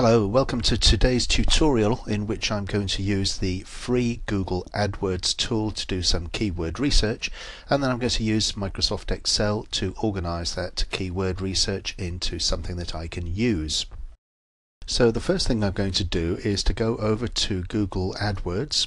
Hello, welcome to today's tutorial in which I'm going to use the free Google AdWords tool to do some keyword research and then I'm going to use Microsoft Excel to organize that keyword research into something that I can use. So the first thing I'm going to do is to go over to Google AdWords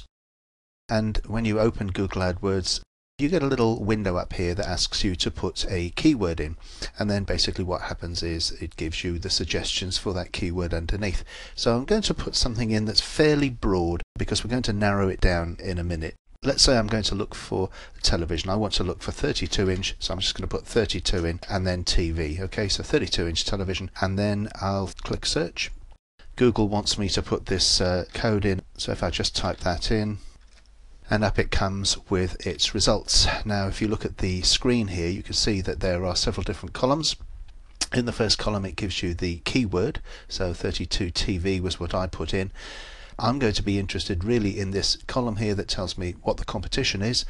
and when you open Google AdWords you get a little window up here that asks you to put a keyword in and then basically what happens is it gives you the suggestions for that keyword underneath. So I'm going to put something in that's fairly broad because we're going to narrow it down in a minute. Let's say I'm going to look for television. I want to look for 32 inch so I'm just going to put 32 in and then TV okay? So 32 inch television and then I'll click search. Google wants me to put this uh, code in so if I just type that in and up it comes with its results. Now if you look at the screen here you can see that there are several different columns. In the first column it gives you the keyword, so 32 TV was what I put in. I'm going to be interested really in this column here that tells me what the competition is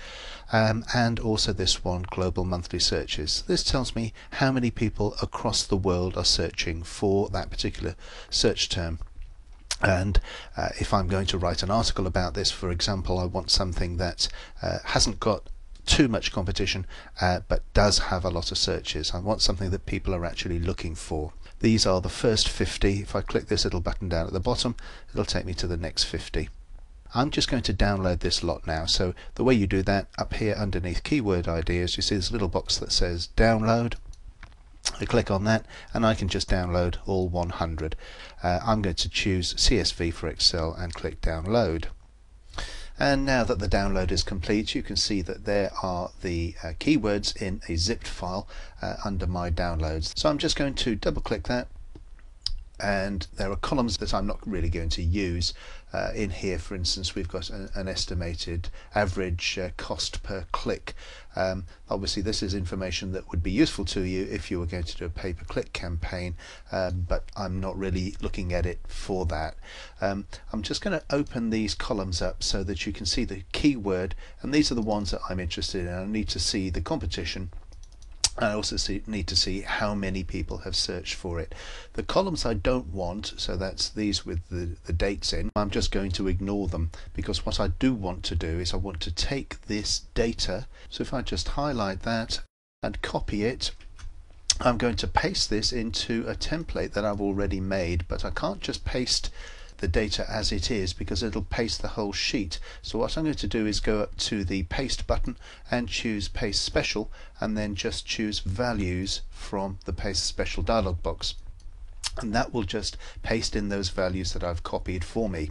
um, and also this one global monthly searches. This tells me how many people across the world are searching for that particular search term and uh, if I'm going to write an article about this for example I want something that uh, hasn't got too much competition uh, but does have a lot of searches. I want something that people are actually looking for. These are the first 50 if I click this little button down at the bottom it'll take me to the next 50 I'm just going to download this lot now. So the way you do that up here underneath keyword ideas you see this little box that says download I click on that and I can just download all 100. Uh, I'm going to choose CSV for Excel and click download. And now that the download is complete, you can see that there are the uh, keywords in a zipped file uh, under my downloads. So I'm just going to double click that and there are columns that I'm not really going to use. Uh, in here, for instance, we've got an, an estimated average uh, cost per click. Um, obviously, this is information that would be useful to you if you were going to do a pay-per-click campaign, um, but I'm not really looking at it for that. Um, I'm just going to open these columns up so that you can see the keyword, and these are the ones that I'm interested in. I need to see the competition I also see, need to see how many people have searched for it. The columns I don't want, so that's these with the, the dates in, I'm just going to ignore them. Because what I do want to do is I want to take this data, so if I just highlight that and copy it, I'm going to paste this into a template that I've already made, but I can't just paste the data as it is because it'll paste the whole sheet. So what I'm going to do is go up to the paste button and choose paste special and then just choose values from the paste special dialog box and that will just paste in those values that I've copied for me.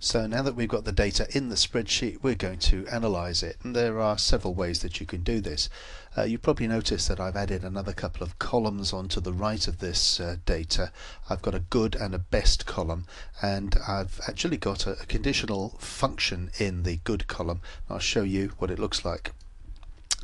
So now that we've got the data in the spreadsheet, we're going to analyze it. And there are several ways that you can do this. Uh, you probably noticed that I've added another couple of columns onto the right of this uh, data. I've got a good and a best column, and I've actually got a, a conditional function in the good column. I'll show you what it looks like.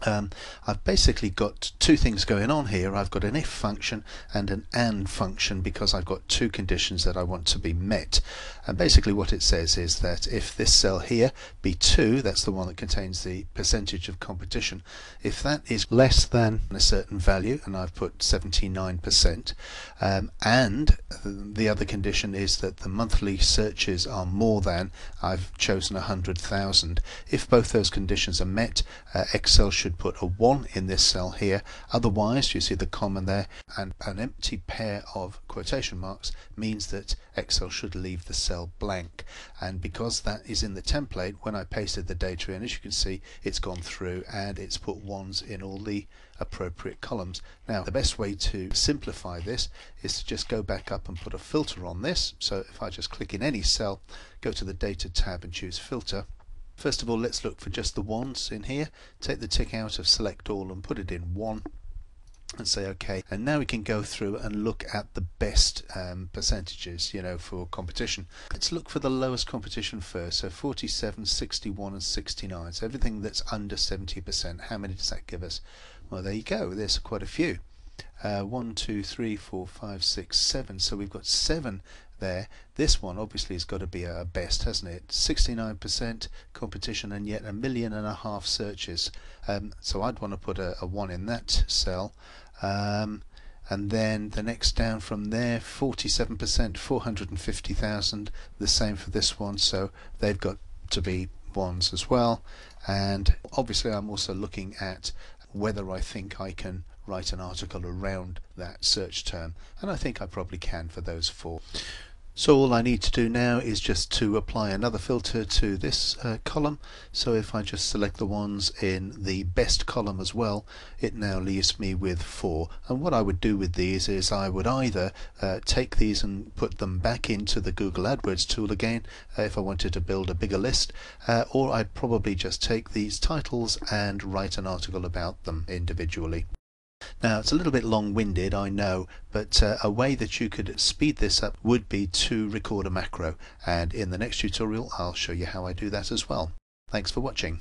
Um, I've basically got two things going on here. I've got an if function and an and function because I've got two conditions that I want to be met. And basically what it says is that if this cell here, B2, that's the one that contains the percentage of competition, if that is less than a certain value, and I've put 79%, um, and the other condition is that the monthly searches are more than, I've chosen 100,000. If both those conditions are met, uh, Excel should put a 1 in this cell here. Otherwise, you see the comma there, and an empty pair of quotation marks means that Excel should leave the cell blank. And because that is in the template, when I pasted the data in, as you can see, it's gone through and it's put ones in all the appropriate columns. Now, the best way to simplify this is to just go back up and put a filter on this. So if I just click in any cell, go to the Data tab and choose Filter, First of all, let's look for just the ones in here. Take the tick out of select all and put it in one and say okay. And now we can go through and look at the best um, percentages you know for competition. Let's look for the lowest competition first. So 47 61 and 69 so everything that's under 70% how many does that give us? Well there you go. There's quite a few uh, 1 2 3 4 5 6 7 so we've got seven there. This one obviously has got to be a best, hasn't it? 69% competition and yet a million and a half searches. Um, so I'd want to put a, a 1 in that cell. Um, and then the next down from there 47% 450,000 the same for this one so they've got to be ones as well and obviously I'm also looking at whether I think I can write an article around that search term and I think I probably can for those four. So all I need to do now is just to apply another filter to this uh, column. So if I just select the ones in the best column as well, it now leaves me with four. And what I would do with these is I would either uh, take these and put them back into the Google AdWords tool again uh, if I wanted to build a bigger list, uh, or I'd probably just take these titles and write an article about them individually. Now it's a little bit long-winded I know but uh, a way that you could speed this up would be to record a macro and in the next tutorial I'll show you how I do that as well. Thanks for watching.